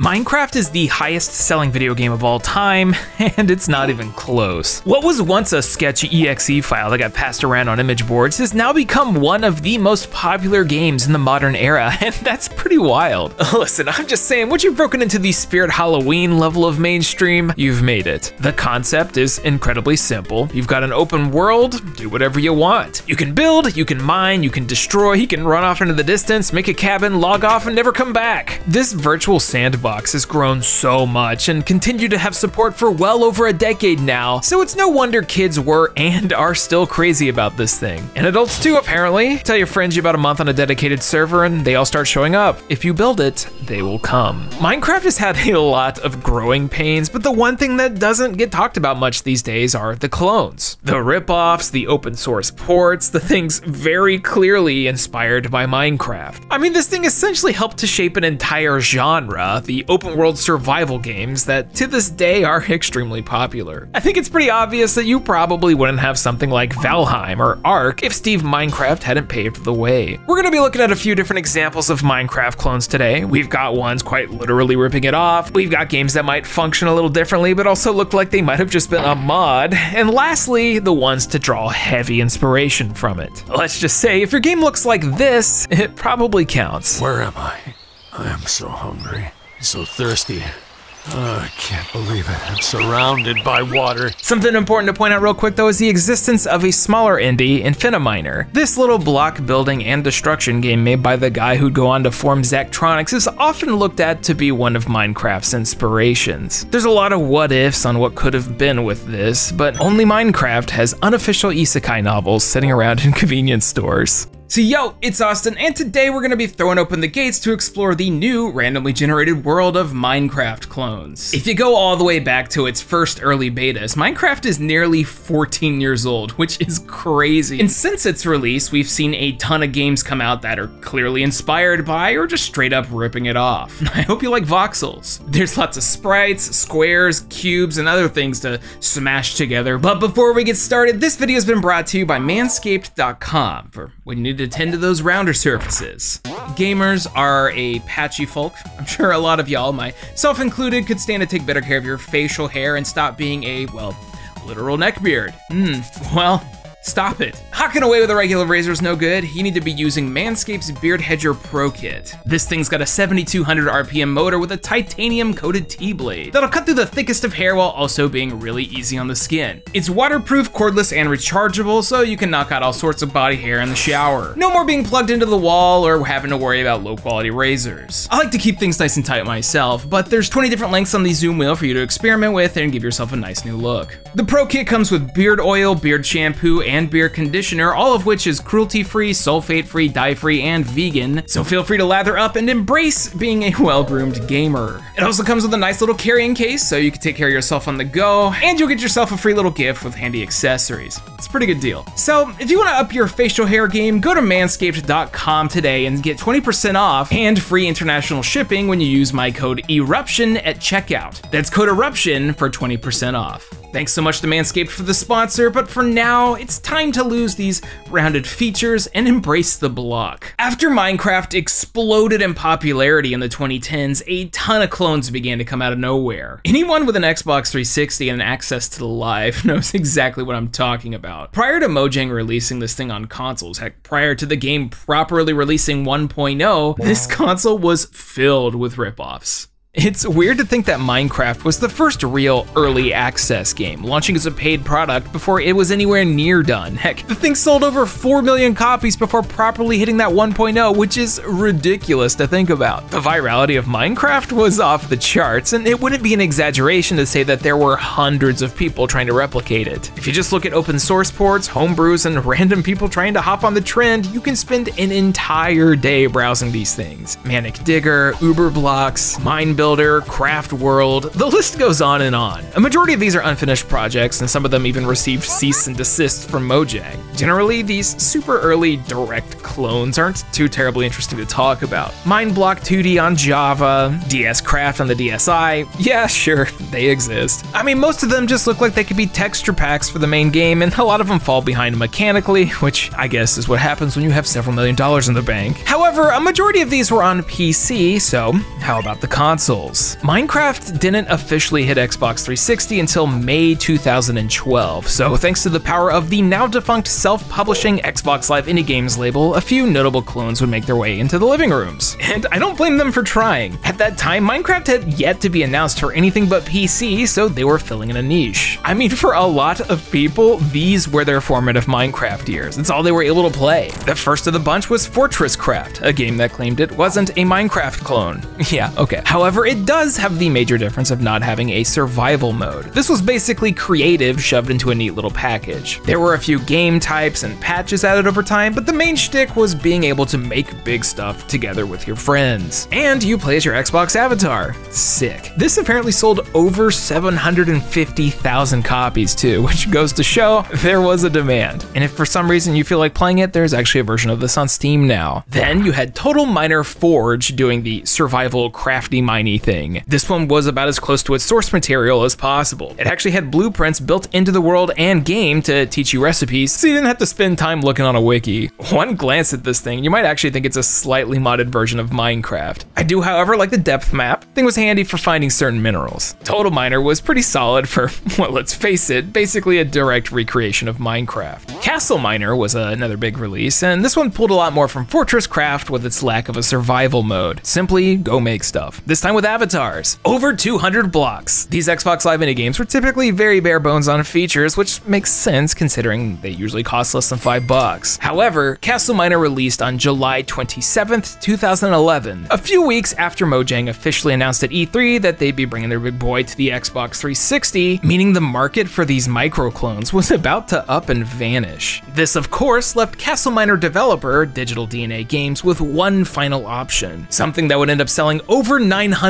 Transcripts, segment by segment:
Minecraft is the highest selling video game of all time, and it's not even close. What was once a sketchy exe file that got passed around on image boards has now become one of the most popular games in the modern era, and that's pretty wild. Listen, I'm just saying, once you've broken into the Spirit Halloween level of mainstream, you've made it. The concept is incredibly simple. You've got an open world, do whatever you want. You can build, you can mine, you can destroy, you can run off into the distance, make a cabin, log off, and never come back. This virtual sandbox Box has grown so much and continued to have support for well over a decade now, so it's no wonder kids were and are still crazy about this thing. And adults too, apparently. Tell your friends you about a month on a dedicated server and they all start showing up. If you build it, they will come. Minecraft has had a lot of growing pains, but the one thing that doesn't get talked about much these days are the clones. The ripoffs, the open source ports, the things very clearly inspired by Minecraft. I mean, this thing essentially helped to shape an entire genre, the open world survival games that to this day are extremely popular. I think it's pretty obvious that you probably wouldn't have something like Valheim or Ark if Steve Minecraft hadn't paved the way. We're gonna be looking at a few different examples of Minecraft clones today. We've got ones quite literally ripping it off. We've got games that might function a little differently, but also look like they might have just been a mod. And lastly, the ones to draw heavy inspiration from it. Let's just say, if your game looks like this, it probably counts. Where am I? I am so hungry. So thirsty. Oh, I can't believe it. I'm surrounded by water. Something important to point out real quick though is the existence of a smaller indie, Infiniminer. This little block building and destruction game made by the guy who'd go on to form Zachtronics is often looked at to be one of Minecraft's inspirations. There's a lot of what ifs on what could have been with this, but only Minecraft has unofficial isekai novels sitting around in convenience stores. So yo, it's Austin, and today we're gonna be throwing open the gates to explore the new randomly generated world of Minecraft clones. If you go all the way back to its first early betas, Minecraft is nearly 14 years old, which is crazy. And since its release, we've seen a ton of games come out that are clearly inspired by or just straight up ripping it off. I hope you like voxels. There's lots of sprites, squares, cubes, and other things to smash together. But before we get started, this video has been brought to you by manscaped.com for when you need to tend to those rounder surfaces. Gamers are a patchy folk. I'm sure a lot of y'all, myself included, could stand to take better care of your facial hair and stop being a, well, literal neckbeard. Hmm, well, Stop it. Hocking away with a regular razor is no good. You need to be using Manscaped's Beard Hedger Pro Kit. This thing's got a 7200 RPM motor with a titanium coated T-blade that'll cut through the thickest of hair while also being really easy on the skin. It's waterproof, cordless, and rechargeable, so you can knock out all sorts of body hair in the shower. No more being plugged into the wall or having to worry about low quality razors. I like to keep things nice and tight myself, but there's 20 different lengths on the zoom wheel for you to experiment with and give yourself a nice new look. The Pro Kit comes with beard oil, beard shampoo, and beard conditioner, all of which is cruelty-free, sulfate-free, dye-free, and vegan, so feel free to lather up and embrace being a well-groomed gamer. It also comes with a nice little carrying case, so you can take care of yourself on the go, and you'll get yourself a free little gift with handy accessories. It's a pretty good deal. So if you wanna up your facial hair game, go to manscaped.com today and get 20% off and free international shipping when you use my code ERUPTION at checkout. That's code ERUPTION for 20% off. Thanks so much to Manscaped for the sponsor, but for now, it's time to lose these rounded features and embrace the block. After Minecraft exploded in popularity in the 2010s, a ton of clones began to come out of nowhere. Anyone with an Xbox 360 and access to the live knows exactly what I'm talking about. Prior to Mojang releasing this thing on consoles, heck, prior to the game properly releasing 1.0, this console was filled with ripoffs. It's weird to think that Minecraft was the first real early access game, launching as a paid product before it was anywhere near done. Heck, the thing sold over 4 million copies before properly hitting that 1.0, which is ridiculous to think about. The virality of Minecraft was off the charts, and it wouldn't be an exaggeration to say that there were hundreds of people trying to replicate it. If you just look at open source ports, homebrews, and random people trying to hop on the trend, you can spend an entire day browsing these things. Manic Digger, Uber Blocks, Mine Builder, Craft World, the list goes on and on. A majority of these are unfinished projects, and some of them even received cease and desist from Mojang. Generally, these super early direct clones aren't too terribly interesting to talk about. Mineblock 2D on Java, DS Craft on the DSi, yeah, sure, they exist. I mean, most of them just look like they could be texture packs for the main game, and a lot of them fall behind mechanically, which I guess is what happens when you have several million dollars in the bank. However, a majority of these were on PC, so how about the console? Voxels. Minecraft didn't officially hit Xbox 360 until May 2012, so thanks to the power of the now defunct self-publishing Xbox Live Indie Games label, a few notable clones would make their way into the living rooms. And I don't blame them for trying. At that time, Minecraft had yet to be announced for anything but PC, so they were filling in a niche. I mean, for a lot of people, these were their formative Minecraft years. It's all they were able to play. The first of the bunch was Fortress Craft, a game that claimed it wasn't a Minecraft clone. Yeah, okay. However, it does have the major difference of not having a survival mode. This was basically creative shoved into a neat little package. There were a few game types and patches added over time, but the main shtick was being able to make big stuff together with your friends. And you play as your Xbox avatar. Sick. This apparently sold over 750,000 copies too, which goes to show there was a demand. And if for some reason you feel like playing it, there's actually a version of this on Steam now. Then you had Total Miner Forge doing the survival crafty miney thing. This one was about as close to its source material as possible. It actually had blueprints built into the world and game to teach you recipes, so you didn't have to spend time looking on a wiki. One glance at this thing, you might actually think it's a slightly modded version of Minecraft. I do, however, like the depth map. Thing was handy for finding certain minerals. Total Miner was pretty solid for, well, let's face it, basically a direct recreation of Minecraft. Castle Miner was another big release, and this one pulled a lot more from Fortress Craft with its lack of a survival mode. Simply go make stuff. This time with avatars. Over 200 blocks. These Xbox Live Indie games were typically very bare bones on features, which makes sense considering they usually cost less than 5 bucks. However, Castle Miner released on July 27th, 2011, a few weeks after Mojang officially announced at E3 that they'd be bringing their big boy to the Xbox 360, meaning the market for these microclones was about to up and vanish. This, of course, left Castle Miner developer Digital DNA Games with one final option, something that would end up selling over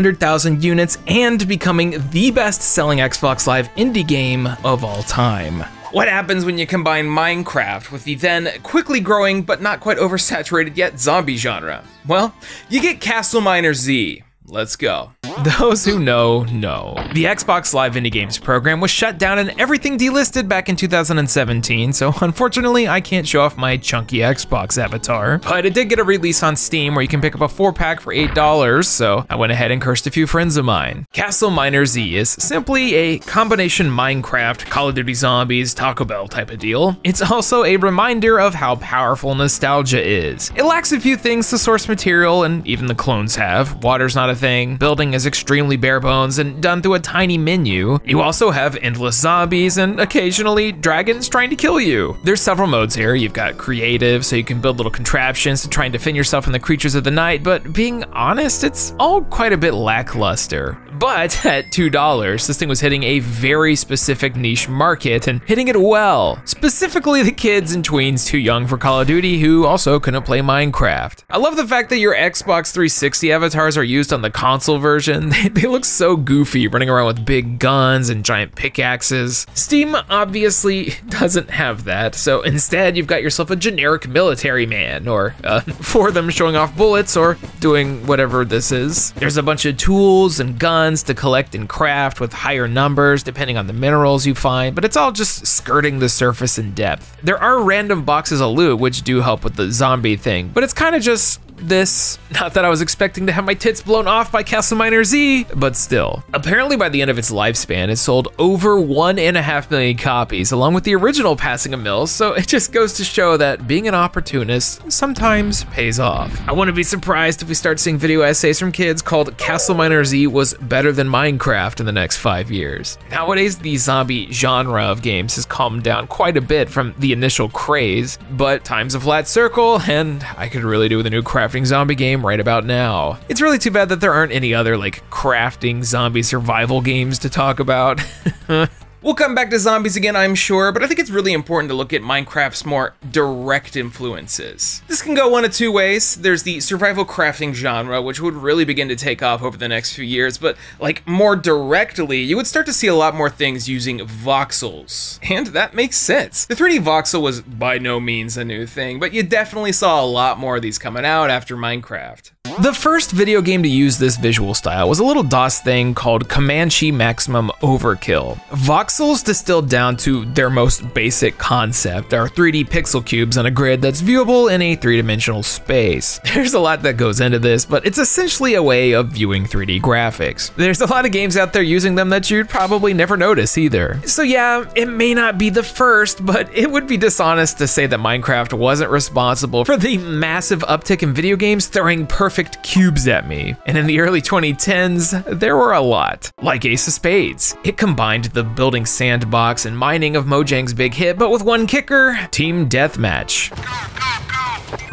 900,000 units and becoming the best-selling Xbox Live indie game of all time. What happens when you combine Minecraft with the then quickly growing but not quite oversaturated yet zombie genre? Well, you get Castle Miner Z. Let's go. Those who know, know. The Xbox Live Indie Games program was shut down and everything delisted back in 2017, so unfortunately I can't show off my chunky Xbox avatar. But it did get a release on Steam where you can pick up a 4-pack for $8, so I went ahead and cursed a few friends of mine. Castle Miner Z is simply a combination Minecraft, Call of Duty Zombies, Taco Bell type of deal. It's also a reminder of how powerful nostalgia is. It lacks a few things the source material and even the clones have. Water's not a thing, building is extremely bare bones and done through a tiny menu. You also have endless zombies and occasionally dragons trying to kill you. There's several modes here. You've got creative, so you can build little contraptions to try and defend yourself from the creatures of the night, but being honest, it's all quite a bit lackluster. But at $2, this thing was hitting a very specific niche market and hitting it well. Specifically the kids and tweens too young for Call of Duty who also couldn't play Minecraft. I love the fact that your Xbox 360 avatars are used on the console version. They, look so goofy running around with big guns and giant pickaxes. Steam obviously doesn't have that, so instead you've got yourself a generic military man, or uh, four of them showing off bullets or doing whatever this is. There's a bunch of tools and guns to collect and craft with higher numbers depending on the minerals you find, but it's all just skirting the surface in depth. There are random boxes of loot which do help with the zombie thing, but it's kind of just this. Not that I was expecting to have my tits blown off by Castle Miner Z, but still. Apparently by the end of its lifespan, it sold over one and a half million copies, along with the original passing of Mills, so it just goes to show that being an opportunist sometimes pays off. I wouldn't be surprised if we start seeing video essays from kids called Castle Miner Z was better than Minecraft in the next five years. Nowadays, the zombie genre of games has calmed down quite a bit from the initial craze, but time's a flat circle, and I could really do with a new craft crafting zombie game right about now. It's really too bad that there aren't any other like crafting zombie survival games to talk about. We'll come back to zombies again, I'm sure, but I think it's really important to look at Minecraft's more direct influences. This can go one of two ways. There's the survival crafting genre, which would really begin to take off over the next few years, but like more directly, you would start to see a lot more things using voxels. And that makes sense. The 3D voxel was by no means a new thing, but you definitely saw a lot more of these coming out after Minecraft. The first video game to use this visual style was a little DOS thing called Comanche Maximum Overkill. Voxel Voxels distilled down to their most basic concept are 3D pixel cubes on a grid that's viewable in a three-dimensional space. There's a lot that goes into this, but it's essentially a way of viewing 3D graphics. There's a lot of games out there using them that you'd probably never notice either. So yeah, it may not be the first, but it would be dishonest to say that Minecraft wasn't responsible for the massive uptick in video games throwing perfect cubes at me. And in the early 2010s, there were a lot. Like Ace of Spades. It combined the building sandbox and mining of Mojang's big hit, but with one kicker, Team Deathmatch.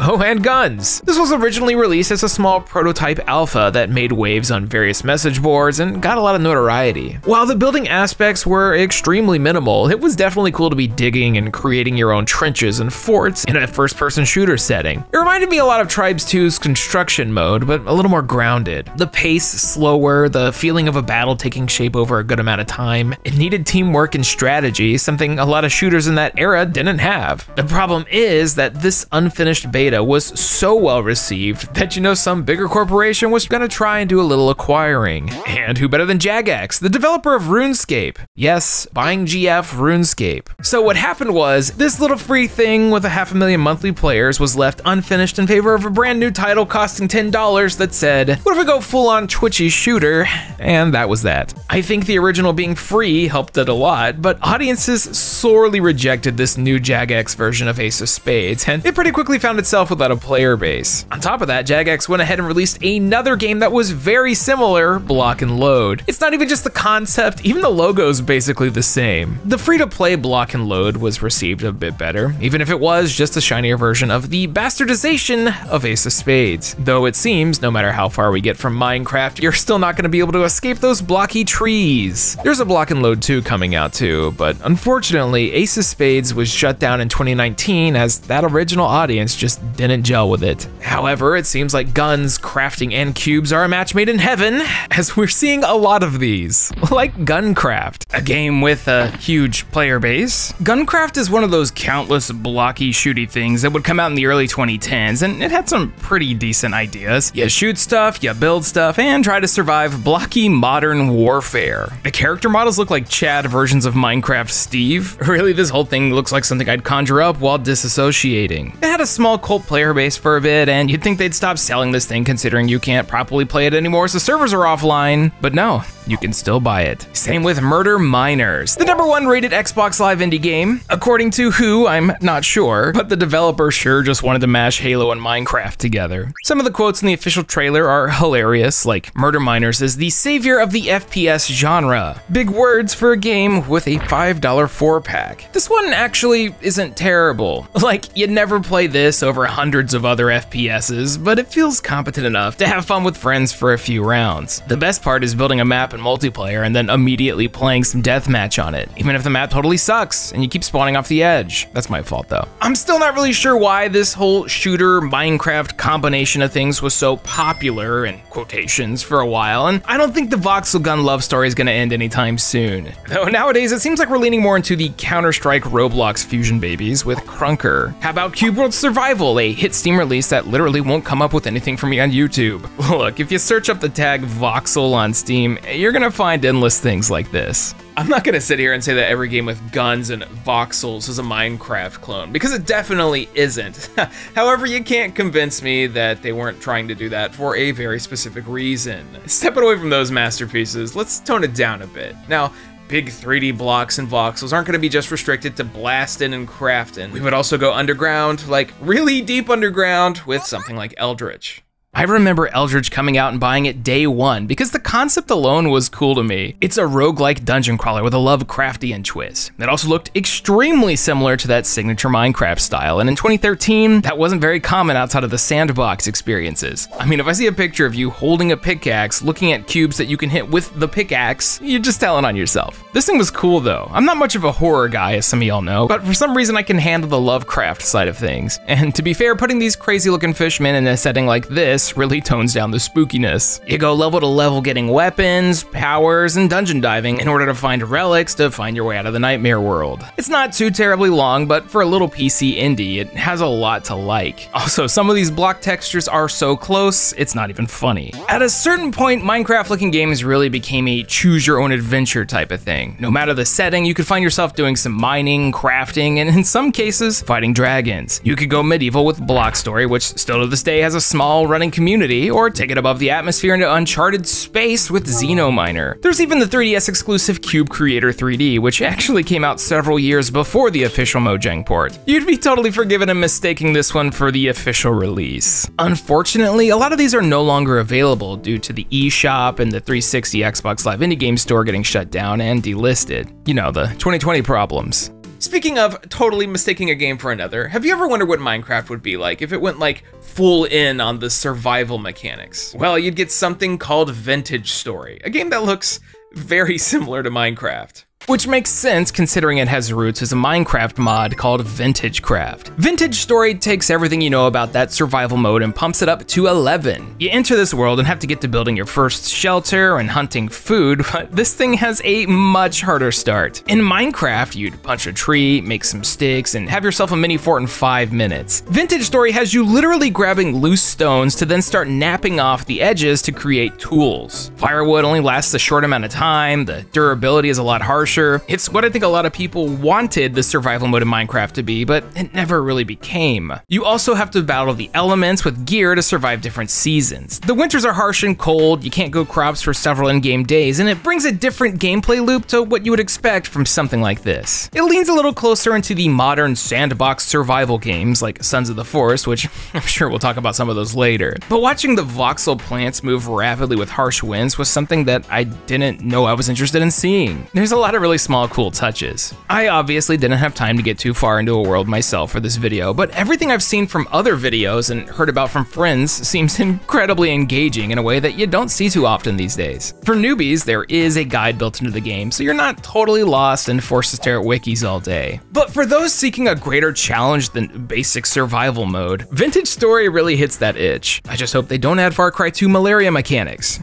Oh, and guns. This was originally released as a small prototype alpha that made waves on various message boards and got a lot of notoriety. While the building aspects were extremely minimal, it was definitely cool to be digging and creating your own trenches and forts in a first person shooter setting. It reminded me a lot of Tribes 2's construction mode, but a little more grounded. The pace slower, the feeling of a battle taking shape over a good amount of time. It needed teamwork and strategy, something a lot of shooters in that era didn't have. The problem is that this unfinished beta was so well received that you know some bigger corporation was gonna try and do a little acquiring. And who better than Jagex, the developer of RuneScape? Yes, buying GF RuneScape. So what happened was, this little free thing with a half a million monthly players was left unfinished in favor of a brand new title costing $10 that said, what if we go full on twitchy shooter? And that was that. I think the original being free helped it a lot, but audiences sorely rejected this new Jagex version of Ace of Spades, and it pretty quickly found itself without a player base. On top of that, Jagex went ahead and released another game that was very similar, Block and Load. It's not even just the concept, even the logo is basically the same. The free-to-play Block and Load was received a bit better, even if it was just a shinier version of the bastardization of Ace of Spades. Though it seems, no matter how far we get from Minecraft, you're still not gonna be able to escape those blocky trees. There's a Block and Load 2 coming out too, but unfortunately, Ace of Spades was shut down in 2019 as that original audience just didn't gel with it. However, it seems like guns, crafting, and cubes are a match made in heaven, as we're seeing a lot of these, like Guncraft, a game with a huge player base. Guncraft is one of those countless blocky shooty things that would come out in the early 2010s, and it had some pretty decent ideas. You shoot stuff, you build stuff, and try to survive blocky modern warfare. The character models look like Chad versions of Minecraft Steve. Really, this whole thing looks like something I'd conjure up while disassociating. It had a small cult player base for a bit, and you'd think they'd stop selling this thing considering you can't properly play it anymore so servers are offline, but no, you can still buy it. Same with Murder Miners, the number one rated Xbox Live indie game. According to who, I'm not sure, but the developer sure just wanted to mash Halo and Minecraft together. Some of the quotes in the official trailer are hilarious, like Murder Miners is the savior of the FPS genre. Big words for a game with a $5 four pack. This one actually isn't terrible. Like, you'd never play this over hundreds of other FPSs, but it feels competent enough to have fun with friends for a few rounds. The best part is building a map in multiplayer and then immediately playing some deathmatch on it, even if the map totally sucks and you keep spawning off the edge. That's my fault though. I'm still not really sure why this whole shooter Minecraft combination of things was so popular in quotations for a while, and I don't think the voxel gun love story is gonna end anytime soon. Though nowadays it seems like we're leaning more into the Counter-Strike Roblox fusion babies with Krunker. How about Cube World Survival, a hit Steam release that literally won't come up with anything for me on YouTube? Look, if you search up the tag voxel on Steam, you're gonna find endless things like this. I'm not gonna sit here and say that every game with guns and voxels is a Minecraft clone, because it definitely isn't. However, you can't convince me that they weren't trying to do that for a very specific reason. Stepping away from those masterpieces, let's tone it down a bit. Now, big 3D blocks and voxels aren't going to be just restricted to blasting and crafting. We would also go underground, like really deep underground, with something like Eldritch. I remember Eldritch coming out and buying it day one because the concept alone was cool to me. It's a roguelike dungeon crawler with a Lovecraftian twist. It also looked extremely similar to that signature Minecraft style, and in 2013, that wasn't very common outside of the sandbox experiences. I mean, if I see a picture of you holding a pickaxe, looking at cubes that you can hit with the pickaxe, you're just telling on yourself. This thing was cool though. I'm not much of a horror guy, as some of y'all know, but for some reason I can handle the Lovecraft side of things. And to be fair, putting these crazy looking fishmen in a setting like this this really tones down the spookiness. You go level to level getting weapons, powers, and dungeon diving in order to find relics to find your way out of the nightmare world. It's not too terribly long, but for a little PC indie, it has a lot to like. Also, some of these block textures are so close, it's not even funny. At a certain point, Minecraft looking games really became a choose your own adventure type of thing. No matter the setting, you could find yourself doing some mining, crafting, and in some cases, fighting dragons. You could go medieval with Block Story, which still to this day has a small running community, or take it above the atmosphere into uncharted space with Xenominer. There's even the 3DS exclusive Cube Creator 3D, which actually came out several years before the official Mojang port. You'd be totally forgiven in mistaking this one for the official release. Unfortunately, a lot of these are no longer available due to the eShop and the 360 Xbox Live Indie Game Store getting shut down and delisted. You know, the 2020 problems. Speaking of totally mistaking a game for another, have you ever wondered what Minecraft would be like if it went like full in on the survival mechanics? Well, you'd get something called Vintage Story, a game that looks very similar to Minecraft. Which makes sense considering it has roots as a Minecraft mod called Vintage Craft. Vintage Story takes everything you know about that survival mode and pumps it up to 11. You enter this world and have to get to building your first shelter and hunting food, but this thing has a much harder start. In Minecraft, you'd punch a tree, make some sticks, and have yourself a mini fort in 5 minutes. Vintage Story has you literally grabbing loose stones to then start knapping off the edges to create tools. Firewood only lasts a short amount of time, the durability is a lot harsher, it's what I think a lot of people wanted the survival mode in Minecraft to be, but it never really became. You also have to battle the elements with gear to survive different seasons. The winters are harsh and cold, you can't go crops for several in-game days, and it brings a different gameplay loop to what you would expect from something like this. It leans a little closer into the modern sandbox survival games like Sons of the Forest, which I'm sure we'll talk about some of those later. But watching the voxel plants move rapidly with harsh winds was something that I didn't know I was interested in seeing. There's a lot of really small cool touches. I obviously didn't have time to get too far into a world myself for this video, but everything I've seen from other videos and heard about from friends seems incredibly engaging in a way that you don't see too often these days. For newbies, there is a guide built into the game, so you're not totally lost and forced to stare at wikis all day. But for those seeking a greater challenge than basic survival mode, Vintage Story really hits that itch. I just hope they don't add Far Cry 2 malaria mechanics.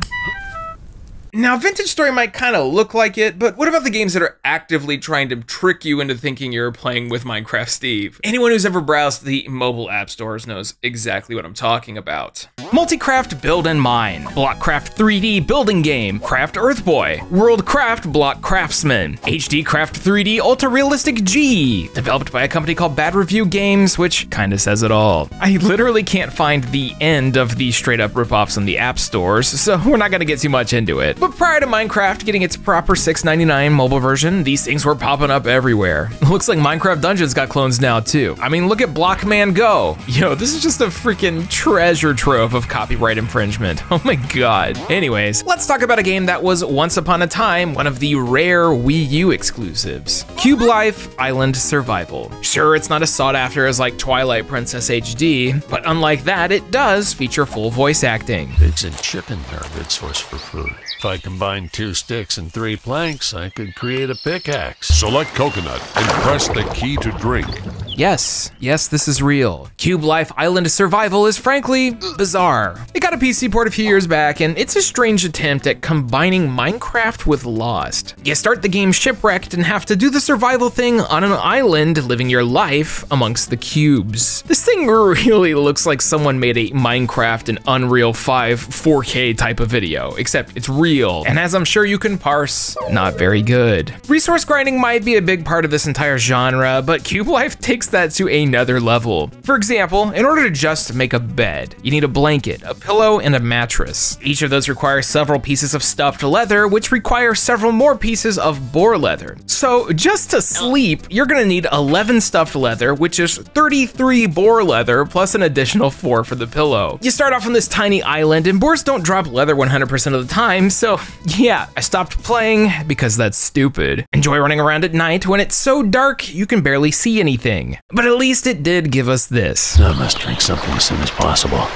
Now, Vintage Story might kind of look like it, but what about the games that are actively trying to trick you into thinking you're playing with Minecraft Steve? Anyone who's ever browsed the mobile app stores knows exactly what I'm talking about. Multicraft Build and Mine, Blockcraft 3D Building Game, Craft Earthboy, Worldcraft Block Craftsman, HD Craft 3D Ultra Realistic G, developed by a company called Bad Review Games, which kinda says it all. I literally can't find the end of these straight up ripoffs in the app stores, so we're not gonna get too much into it. But prior to Minecraft getting its proper $6.99 mobile version, these things were popping up everywhere. Looks like Minecraft Dungeons got clones now too. I mean, look at Blockman Go. Yo, this is just a freaking treasure trove of copyright infringement. Oh my god. Anyways, let's talk about a game that was once upon a time one of the rare Wii U exclusives. Cube Life Island Survival. Sure, it's not as sought after as like Twilight Princess HD, but unlike that, it does feature full voice acting. It's a are a good source for food. If I combine two sticks and three planks, I could create a pickaxe. Select coconut and press the key to drink. Yes, yes, this is real. Cube Life Island Survival is frankly bizarre. It got a PC port a few years back, and it's a strange attempt at combining Minecraft with Lost. You start the game shipwrecked and have to do the survival thing on an island, living your life amongst the cubes. This thing really looks like someone made a Minecraft and Unreal 5 4K type of video, except it's real, and as I'm sure you can parse, not very good. Resource grinding might be a big part of this entire genre, but Cube Life takes that to another level. For example, in order to just make a bed, you need a blanket, a pillow, and a mattress. Each of those requires several pieces of stuffed leather, which require several more pieces of boar leather. So just to sleep, you're gonna need 11 stuffed leather, which is 33 boar leather, plus an additional four for the pillow. You start off on this tiny island, and boars don't drop leather 100% of the time, so yeah, I stopped playing because that's stupid. Enjoy running around at night when it's so dark you can barely see anything. But at least it did give us this. I must drink something as soon as possible.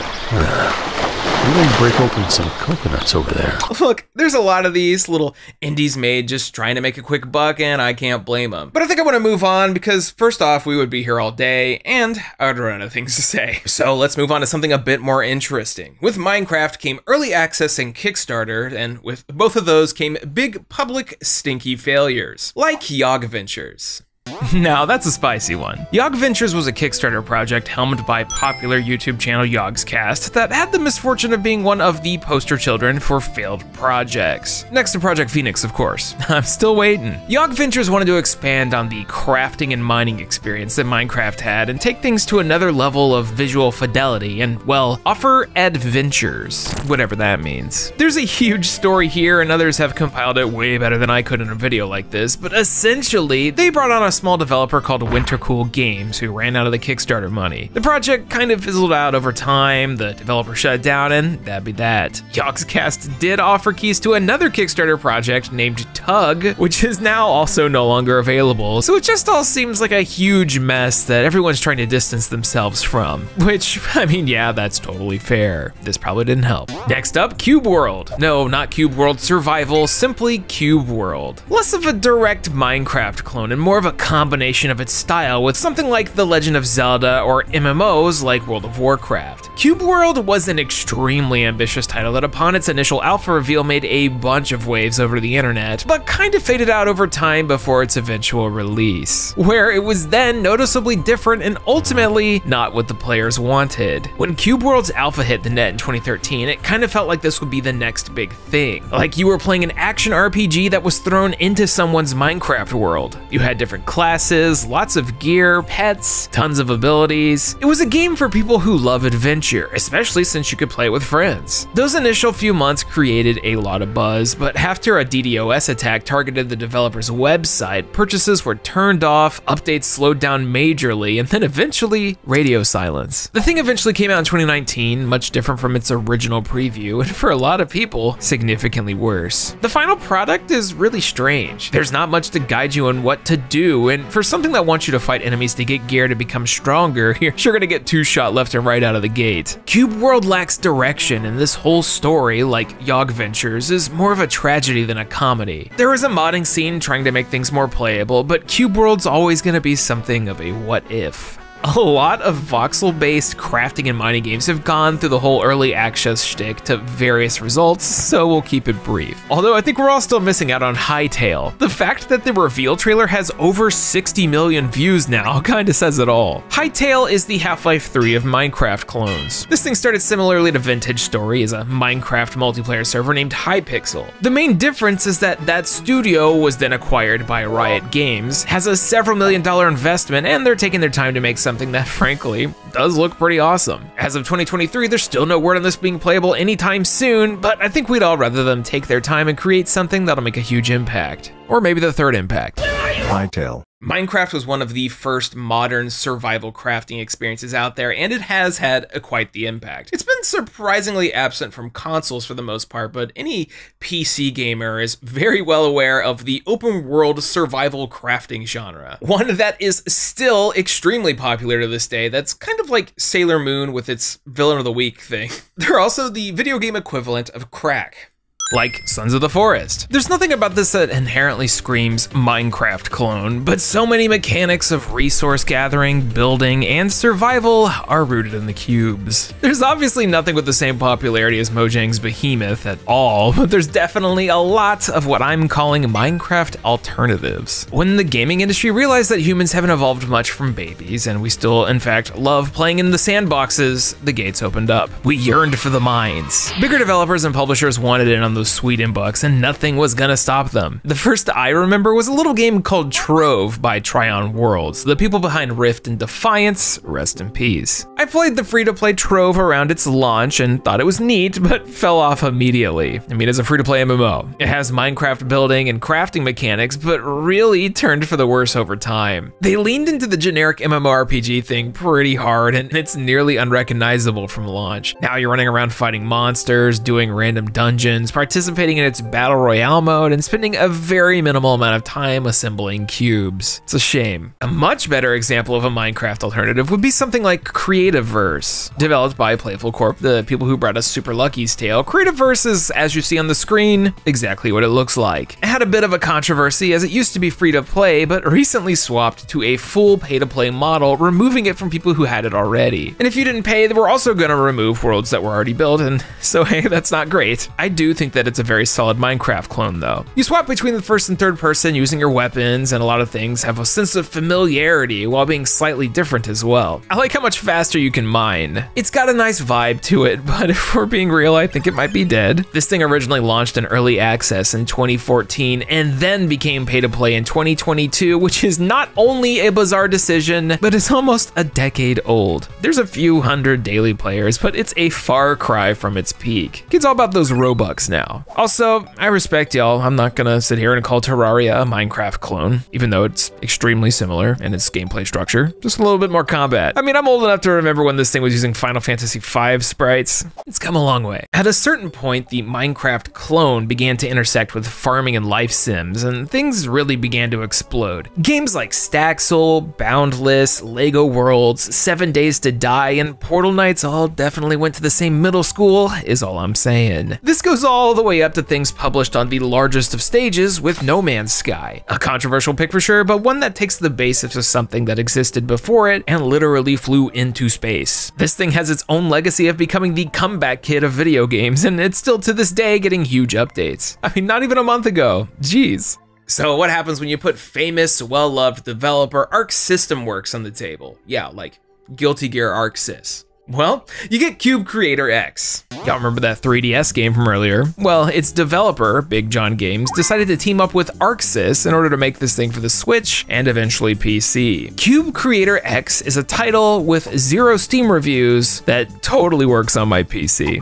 I'm going to break open some coconuts over there. Look, there's a lot of these little indies made just trying to make a quick buck, and I can't blame them. But I think I want to move on because, first off, we would be here all day, and I would run out of things to say. So let's move on to something a bit more interesting. With Minecraft came early access and Kickstarter, and with both of those came big public stinky failures, like Yog Ventures. Now, that's a spicy one. Yog Ventures was a Kickstarter project helmed by popular YouTube channel Yogscast that had the misfortune of being one of the poster children for failed projects. Next to Project Phoenix, of course. I'm still waiting. Yog Ventures wanted to expand on the crafting and mining experience that Minecraft had and take things to another level of visual fidelity and, well, offer adventures, whatever that means. There's a huge story here, and others have compiled it way better than I could in a video like this, but essentially, they brought on a small developer called Winterkewl Games who ran out of the Kickstarter money. The project kind of fizzled out over time, the developer shut down, and that'd be that. Yogscast did offer keys to another Kickstarter project named Tug, which is now also no longer available, so it just all seems like a huge mess that everyone's trying to distance themselves from. Which, I mean, yeah, that's totally fair. This probably didn't help. Next up, Cube World. No, not Cube World Survival, simply Cube World. Less of a direct Minecraft clone and more of a combination of its style with something like The Legend of Zelda or MMOs like World of Warcraft. Cube World was an extremely ambitious title that upon its initial alpha reveal made a bunch of waves over the internet, but kind of faded out over time before its eventual release, where it was then noticeably different and ultimately not what the players wanted. When Cube World's alpha hit the net in 2013, it kind of felt like this would be the next big thing. Like you were playing an action RPG that was thrown into someone's Minecraft world. You had different classes, lots of gear, pets, tons of abilities. It was a game for people who love adventure, especially since you could play it with friends. Those initial few months created a lot of buzz, but after a DDoS attack targeted the developer's website, purchases were turned off, updates slowed down majorly, and then eventually, radio silence. The thing eventually came out in 2019, much different from its original preview, and for a lot of people, significantly worse. The final product is really strange. There's not much to guide you on what to do, and for something that wants you to fight enemies to get gear to become stronger, you're sure gonna get two shot left and right out of the gate. Cube World lacks direction, and this whole story, like Yog Ventures, is more of a tragedy than a comedy. There is a modding scene trying to make things more playable, but Cube World's always gonna be something of a what if. A lot of voxel-based crafting and mining games have gone through the whole early access shtick to various results, so we'll keep it brief. Although I think we're all still missing out on Hytale. The fact that the reveal trailer has over 60 million views now kinda says it all. Hytale is the Half-Life 3 of Minecraft clones. This thing started similarly to Vintage Story as a Minecraft multiplayer server named Hypixel. The main difference is that that studio was then acquired by Riot Games, has a several million dollar investment, and they're taking their time to make some something that frankly does look pretty awesome. As of 2023, there's still no word on this being playable anytime soon, but I think we'd all rather them take their time and create something that'll make a huge impact. Or maybe the third impact. Hytale. Minecraft was one of the first modern survival crafting experiences out there, and it has had a, quite the impact. It's been surprisingly absent from consoles for the most part, but any PC gamer is very well aware of the open world survival crafting genre. One that is still extremely popular to this day, that's kind of like Sailor Moon with its villain of the week thing. They're also the video game equivalent of crack like Sons of the Forest. There's nothing about this that inherently screams Minecraft clone, but so many mechanics of resource gathering, building, and survival are rooted in the cubes. There's obviously nothing with the same popularity as Mojang's Behemoth at all, but there's definitely a lot of what I'm calling Minecraft alternatives. When the gaming industry realized that humans haven't evolved much from babies, and we still, in fact, love playing in the sandboxes, the gates opened up. We yearned for the mines. Bigger developers and publishers wanted in on those sweet bucks, and nothing was gonna stop them. The first I remember was a little game called Trove by Trion Worlds, the people behind Rift and Defiance, rest in peace. I played the free-to-play Trove around its launch and thought it was neat, but fell off immediately. I mean, it's a free-to-play MMO. It has Minecraft building and crafting mechanics, but really turned for the worse over time. They leaned into the generic MMORPG thing pretty hard, and it's nearly unrecognizable from launch. Now you're running around fighting monsters, doing random dungeons, participating in its battle royale mode, and spending a very minimal amount of time assembling cubes. It's a shame. A much better example of a Minecraft alternative would be something like Creativerse, developed by Playful Corp, the people who brought us Super Lucky's Tale. Creativerse is, as you see on the screen, exactly what it looks like. It had a bit of a controversy as it used to be free to play, but recently swapped to a full pay to play model, removing it from people who had it already. And if you didn't pay, they were also going to remove worlds that were already built, and so hey, that's not great. I do think that it's a very solid Minecraft clone though. You swap between the first and third person using your weapons, and a lot of things have a sense of familiarity while being slightly different as well. I like how much faster you can mine. It's got a nice vibe to it, but if we're being real, I think it might be dead. This thing originally launched in early access in 2014 and then became pay to play in 2022, which is not only a bizarre decision, but is almost a decade old. There's a few hundred daily players, but it's a far cry from its peak. It's all about those Robux now. Also, I respect y'all. I'm not gonna sit here and call Terraria a Minecraft clone, even though it's extremely similar in its gameplay structure. Just a little bit more combat. I mean, I'm old enough to remember when this thing was using Final Fantasy V sprites. It's come a long way. At a certain point, the Minecraft clone began to intersect with farming and life sims, and things really began to explode. Games like Staxel, Boundless, Lego Worlds, Seven Days to Die, and Portal Knights all definitely went to the same middle school, is all I'm saying. This goes all the way up to things published on the largest of stages with No Man's Sky. A controversial pick for sure, but one that takes the basis of something that existed before it and literally flew into space. This thing has its own legacy of becoming the comeback kid of video games, and it's still to this day getting huge updates. I mean, not even a month ago. Jeez. So what happens when you put famous, well-loved developer Arc System Works on the table? Yeah, like Guilty Gear Arc Sys. Well, you get Cube Creator X. Y'all remember that 3DS game from earlier? Well, its developer, Big John Games, decided to team up with ArcSys in order to make this thing for the Switch and eventually PC. Cube Creator X is a title with zero Steam reviews that totally works on my PC.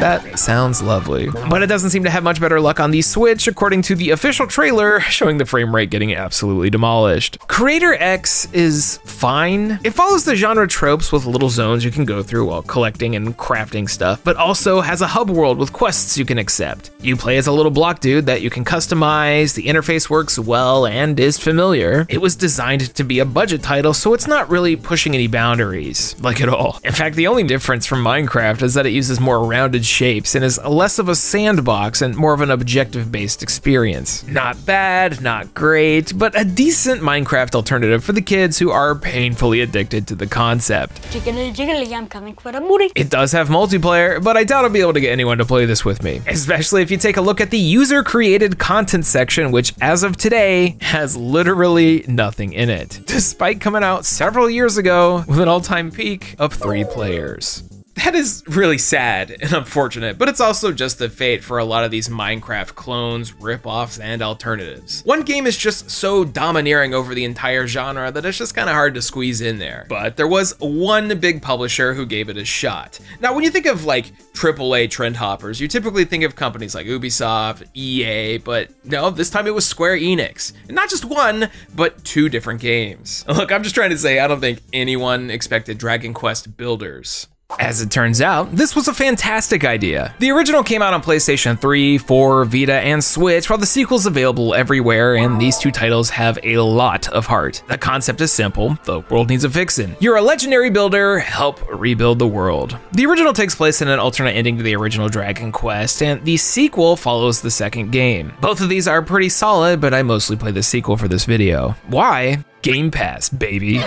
That sounds lovely. But it doesn't seem to have much better luck on the Switch, according to the official trailer, showing the frame rate getting absolutely demolished. Creator X is fine. It follows the genre tropes with little zones you can go through while collecting and crafting stuff, but also has a hub world with quests you can accept. You play as a little block dude that you can customize, the interface works well and is familiar. It was designed to be a budget title, so it's not really pushing any boundaries, like at all. In fact, the only difference from Minecraft is that it uses more rounded shapes and is less of a sandbox and more of an objective based experience. Not bad, not great, but a decent Minecraft alternative for the kids who are painfully addicted to the concept. Jiggly jiggly, I'm coming for the booty. It does have multiplayer, but I doubt I'll be able to get anyone to play this with me. Especially if you take a look at the user created content section, which as of today has literally nothing in it, despite coming out several years ago with an all time peak of three players. That is really sad and unfortunate, but it's also just the fate for a lot of these Minecraft clones, ripoffs, and alternatives. One game is just so domineering over the entire genre that it's just kind of hard to squeeze in there. But there was one big publisher who gave it a shot. Now, when you think of like AAA trend hoppers, you typically think of companies like Ubisoft, EA, but no, this time it was Square Enix. And not just one, but two different games. Look, I'm just trying to say I don't think anyone expected Dragon Quest Builders. As it turns out, this was a fantastic idea. The original came out on PlayStation 3, 4, Vita, and Switch, while the sequel's available everywhere, and these two titles have a lot of heart. The concept is simple, the world needs a fixin'. You're a legendary builder, help rebuild the world. The original takes place in an alternate ending to the original Dragon Quest, and the sequel follows the second game. Both of these are pretty solid, but I mostly play the sequel for this video. Why? Game Pass, baby.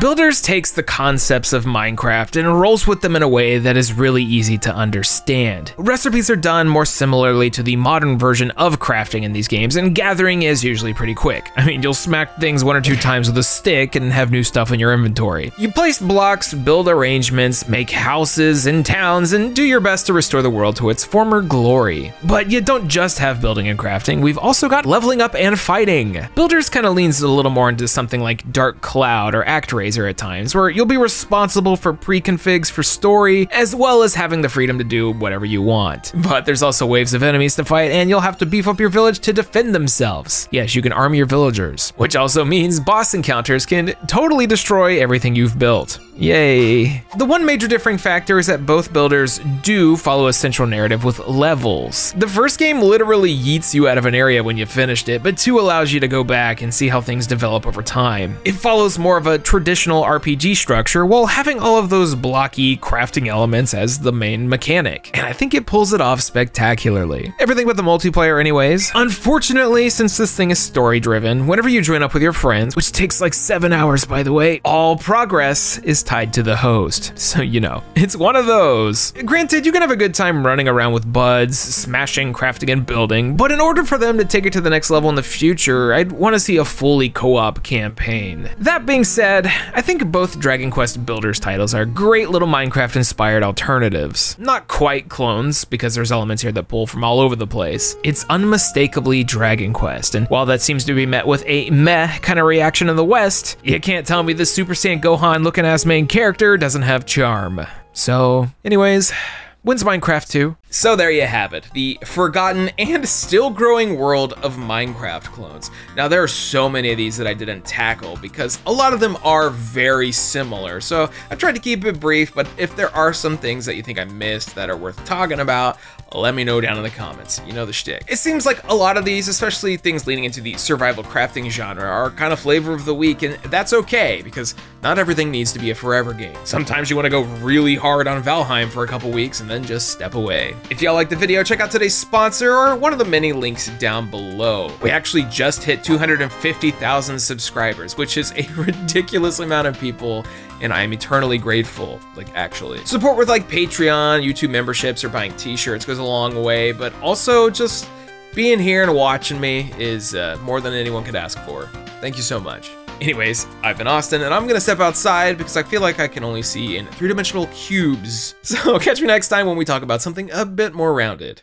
Builders takes the concepts of Minecraft and rolls with them in a way that is really easy to understand. Recipes are done more similarly to the modern version of crafting in these games, and gathering is usually pretty quick. I mean, you'll smack things one or two times with a stick and have new stuff in your inventory. You place blocks, build arrangements, make houses and towns, and do your best to restore the world to its former glory. But you don't just have building and crafting, we've also got leveling up and fighting. Builders kind of leans a little more into something like Dark Cloud or Act At times, where you'll be responsible for pre-configs for story, as well as having the freedom to do whatever you want. But there's also waves of enemies to fight, and you'll have to beef up your village to defend themselves. Yes, you can arm your villagers, which also means boss encounters can totally destroy everything you've built. Yay. The one major differing factor is that both builders do follow a central narrative with levels. The first game literally yeets you out of an area when you've finished it, but 2 allows you to go back and see how things develop over time. It follows more of a traditional RPG structure while having all of those blocky crafting elements as the main mechanic, and I think it pulls it off spectacularly. Everything but the multiplayer anyways. Unfortunately, since this thing is story driven, whenever you join up with your friends, which takes like 7 hours by the way, all progress is tied to the host. So, you know, it's one of those. Granted, you can have a good time running around with buds, smashing, crafting, and building, but in order for them to take it to the next level in the future, I'd want to see a fully co-op campaign. That being said, I think both Dragon Quest Builders titles are great little Minecraft-inspired alternatives. Not quite clones, because there's elements here that pull from all over the place. It's unmistakably Dragon Quest, and while that seems to be met with a meh kind of reaction in the West, you can't tell me this Super Saiyan Gohan looking ass main character doesn't have charm. So, anyways, when's Minecraft 2? So there you have it, the forgotten and still growing world of Minecraft clones. Now there are so many of these that I didn't tackle because a lot of them are very similar, so I tried to keep it brief, but if there are some things that you think I missed that are worth talking about, let me know down in the comments. You know the shtick. It seems like a lot of these, especially things leading into the survival crafting genre, are kind of flavor of the week, and that's okay, because not everything needs to be a forever game. Sometimes you want to go really hard on Valheim for a couple weeks and then just step away. If y'all liked the video, check out today's sponsor or one of the many links down below. We actually just hit 250,000 subscribers, which is a ridiculous amount of people, and I am eternally grateful, like actually. Support with like Patreon, YouTube memberships, or buying t-shirts goes a long way, but also just being here and watching me is uh, more than anyone could ask for. Thank you so much. Anyways, I've been Austin, and I'm gonna step outside because I feel like I can only see in three-dimensional cubes. So catch me next time when we talk about something a bit more rounded.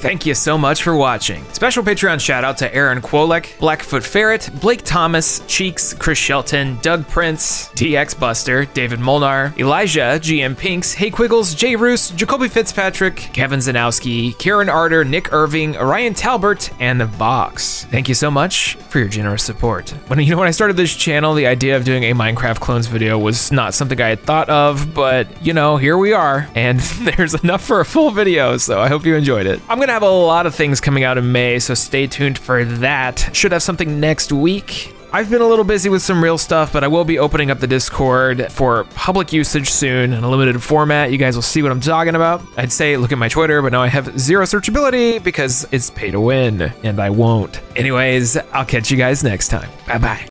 Thank you so much for watching. Special Patreon shout out to Aaron Kwolek, Blackfoot Ferret, Blake Thomas, Cheeks, Chris Shelton, Doug Prince, DX Buster, David Molnar, Elijah, GM Pinks, Hey Quiggles, Jay Roos, Jacoby Fitzpatrick, Kevin Zanowski, Karen Arter, Nick Irving, Ryan Talbert, and The Box. Thank you so much for your generous support. When you know when I started this channel, the idea of doing a Minecraft clones video was not something I had thought of, but you know, here we are, and there's enough for a full video, so I hope you enjoyed it. I'm gonna have a lot of things coming out in May, so stay tuned for that. Should have something next week. I've been a little busy with some real stuff, but I will be opening up the Discord for public usage soon in a limited format. You guys will see what I'm talking about. I'd say look at my Twitter, but now I have zero searchability because it's pay to win, and I won't. Anyways, I'll catch you guys next time. Bye bye.